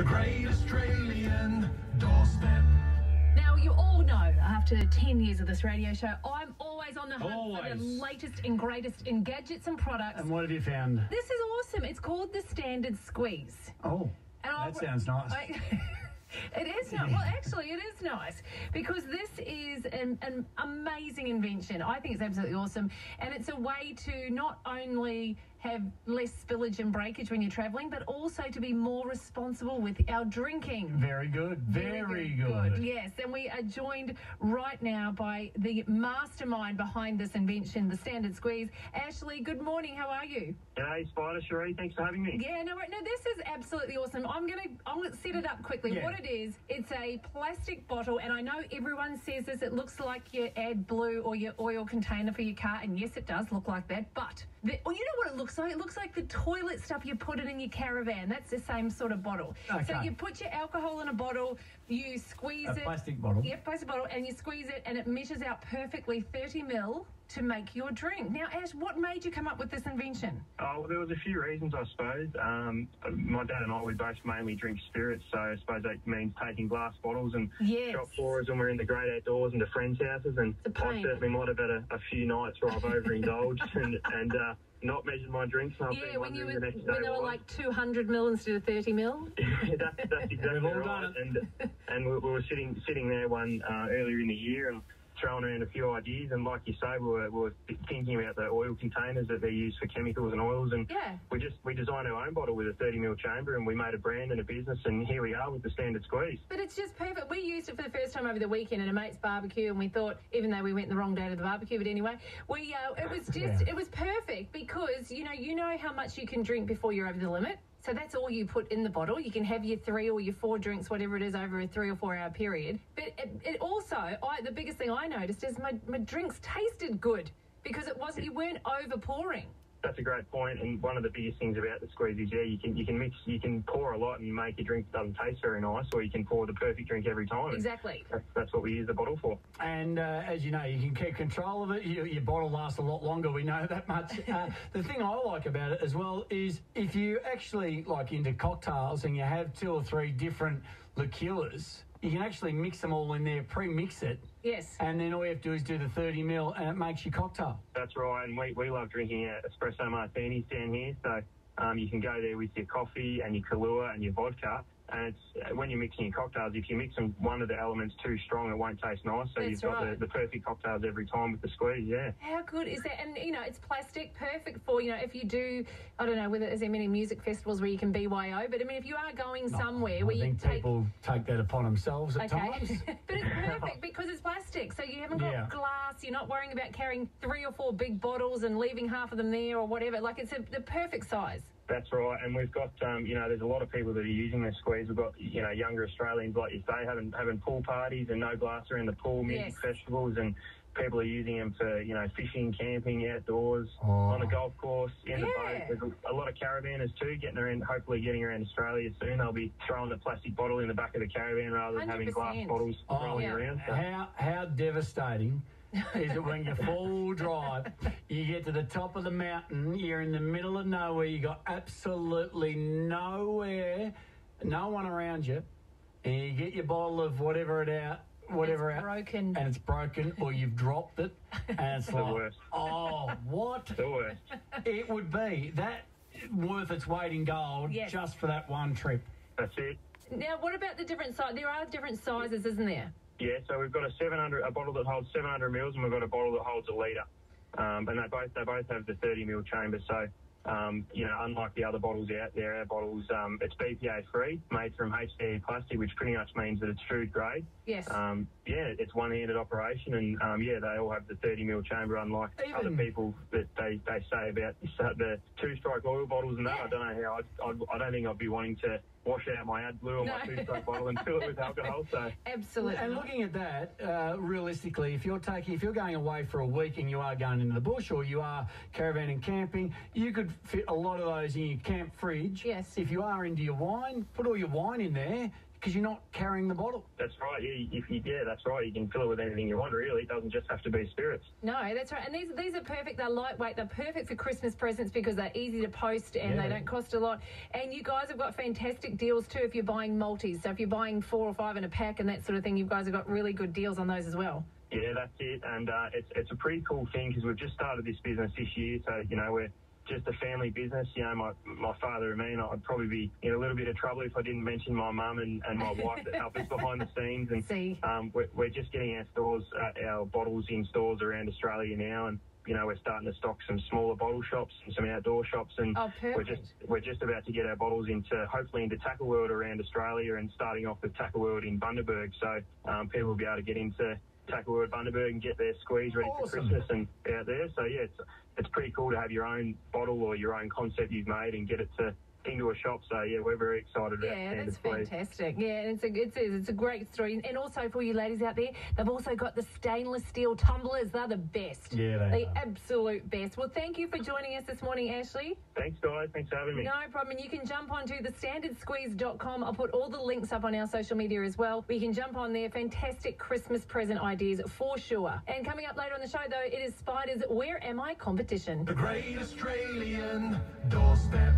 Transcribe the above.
The great Australian doorstep. Now, you all know after 10 years of this radio show, I'm always on the hunt for the latest and greatest in gadgets and products. And what have you found? This is awesome. It's called the Standard Squeeze. Oh, And I'll- that sounds nice. I- it is not. Well, actually, it is nice because this is an, an amazing invention. I think it's absolutely awesome, and it's a way to not only have less spillage and breakage when you're travelling, but also to be more responsible with our drinking. Very good. Very, good. Yes, and we are joined right now by the mastermind behind this invention, the Standard Squeeze. Ashley, good morning. How are you? Hey, Spida Cherie. Thanks for having me. Yeah, no, no, this is absolutely awesome. I'm gonna, I'm gonna set it up quickly. Yeah. What it is, it's a plastic bottle, and I know everyone says this. It looks like your AdBlue or your oil container for your car, and yes, it does look like that. But the, well, you know what it looks like? It looks like the toilet stuff you put it in your caravan. That's the same sort of bottle. Okay. So you put your alcohol in a bottle, you squeeze A it. plastic bottle. Yep, plastic bottle, and you squeeze it, and it measures out perfectly 30 mil to make your drink. Now, Ash, what made you come up with this invention? Oh, well, there was a few reasons, I suppose. Um, my dad and I, we both mainly drink spirits, so I suppose that means taking glass bottles and Yes. shop floors when we're in the great outdoors and to friends' houses. And It's a I pain. certainly might have had a, a few nights where I've overindulged and, and uh, not measured my drinks. And I've Yeah, been when you were the next day when they were why. like 200 mil instead of 30 mil. that's, that's exactly We've all right. done it. And and we, we were sitting sitting there one uh, earlier in the year and throwing around a few ideas. And like you say, we were, we were thinking about the oil containers that they use for chemicals and oils. And Yeah. we just we designed our own bottle with a 30 ml chamber, and we made a brand and a business. And here we are with the standard squeeze. But it's just perfect. We used it for the first time over the weekend at a mate's barbecue, and we thought, even though we went the wrong day to the barbecue, but anyway, we uh, it was just Yeah. it was perfect because you know you know how much you can drink before you're over the limit. So that's all you put in the bottle. You can have your three or your four drinks, whatever it is, over a three or four hour period. But it, it also, I, the biggest thing I noticed is my, my drinks tasted good because it wasn't you weren't over pouring. That's a great point, and one of the biggest things about the squeeze is yeah, you can you can mix, you can pour a lot and make a drink that doesn't taste very nice, or you can pour the perfect drink every time. Exactly. That's, that's what we use the bottle for. And uh, as you know, you can keep control of it. Your, your bottle lasts a lot longer. We know that much. Uh, the thing I like about it as well is if you actually like into cocktails and you have two or three different liqueurs, you can actually mix them all in there, pre-mix it, Yes. and then all you have to do is do the 30 mil, and it makes your cocktail. That's right, and we, we love drinking uh, espresso martinis down here. So um, you can go there with your coffee and your Kahlua and your vodka. And it's uh, when you're mixing your cocktails, if you mix them one of the elements too strong, it won't taste nice. So That's you've got right. the, the perfect cocktails every time with the squeeze. Yeah. How good is that? And you know, it's plastic, perfect for you know if you do. I don't know whether there's many music festivals where you can BYO, but I mean, if you are going somewhere I where you take. people take that upon themselves at Okay, times. but it's perfect because it's plastic, so you haven't got Yeah. glass. You're not worrying about carrying three or four big bottles and leaving half of them there or whatever. Like it's a, the perfect size. That's right, and we've got um, you know there's a lot of people that are using this squeeze. We've got you know younger Australians like you say having having pool parties and no glass around the pool, music Yes. festivals, and people are using them for you know fishing, camping, outdoors, Oh. on the golf course, in the boat. There's a, a lot of caravanners too getting around, hopefully getting around Australia soon. They'll be throwing the plastic bottle in the back of the caravan rather than having glass bottles Oh, rolling yeah. around. So. How how devastating is it when you full drive, you get to the top of the mountain, you're in the middle of nowhere, you got absolutely nowhere, no one around you, and you get your bottle of whatever it out, whatever It's out, broken. and it's broken, or you've dropped it, and it's The like, worst. oh, what The worst. it would be that worth its weight in gold Yes. just for that one trip. That's it. Now, what about the different size? There are different sizes, isn't there? Yeah, so we've got a 700, a bottle that holds 700 mils, and we've got a bottle that holds a litre. Um, and they both they both have the 30 mil chamber. So, um, you know, unlike the other bottles out there, our bottles um, it's BPA free, made from HDE plastic, which pretty much means that it's food grade. Yes. Um, yeah, it's one-handed operation, and um, yeah, they all have the 30 mil chamber. Unlike Even- other people that they, they say about uh, the two-stroke oil bottles and that, Yeah. I don't know how. I'd, I'd, I don't think I'd be wanting to wash out my AdBlue or my two-stroke bottle and fill it with alcohol. So. Absolutely. And looking at that, uh, realistically, if you're taking, if you're going away for a week and you are going into the bush or you are caravanning camping, you could fit a lot of those in your camp fridge. Yes. If you are into your wine, put all your wine in there. because you're not carrying the bottle. That's right. Yeah, if you, yeah, that's right. You can fill it with anything you want. Really, it doesn't just have to be spirits. No, that's right. And these these are perfect. They're lightweight. They're perfect for Christmas presents because they're easy to post and Yeah. they don't cost a lot. And you guys have got fantastic deals too if you're buying multis. So if you're buying four or five in a pack and that sort of thing, you guys have got really good deals on those as well. Yeah, that's it. And uh, it's it's a pretty cool thing because we've just started this business this year. So you know we're just a family business. You know, my my father and me, and I'd probably be in a little bit of trouble if I didn't mention my mum and, and my wife that help us behind the scenes. And See. um, we're, we're just getting our stores, uh, our bottles in stores around Australia now, and you know we're starting to stock some smaller bottle shops and some outdoor shops, and Oh, we're just we're just about to get our bottles into hopefully into Tackle World around Australia, and starting off with Tackle World in Bundaberg, so um, people will be able to get into Tackle World Bundaberg and get their squeeze ready for Christmas and out there. So yeah, it's it's pretty cool to have your own bottle or your own concept you've made and get it to into a shop. So yeah, we're very excited Yeah, Sanders that's Squeeze. fantastic. Yeah, and it's a it's a, it's a great story. And also for you ladies out there, they've also got the stainless steel tumblers. They're the best. Yeah, they are the are. absolute best. Well, thank you for joining us this morning, Ashley. Thanks guys, thanks for having me. No problem. And you can jump onto thestandardsqueeze.com. I'll put all the links up on our social media as well. We can jump on there. Fantastic Christmas present ideas for sure. And coming up later on the show, though, it is Spida's Where Am I competition. The Great Australian Doorstep.